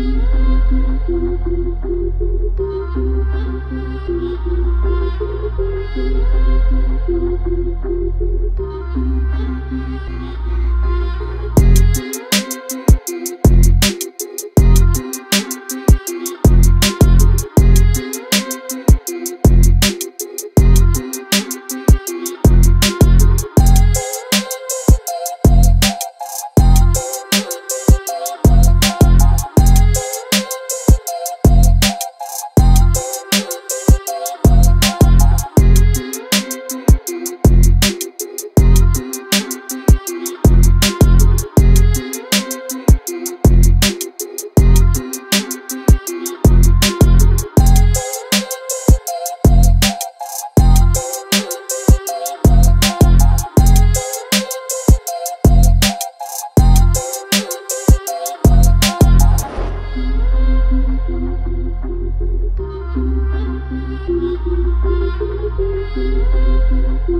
Thank you. Thank you.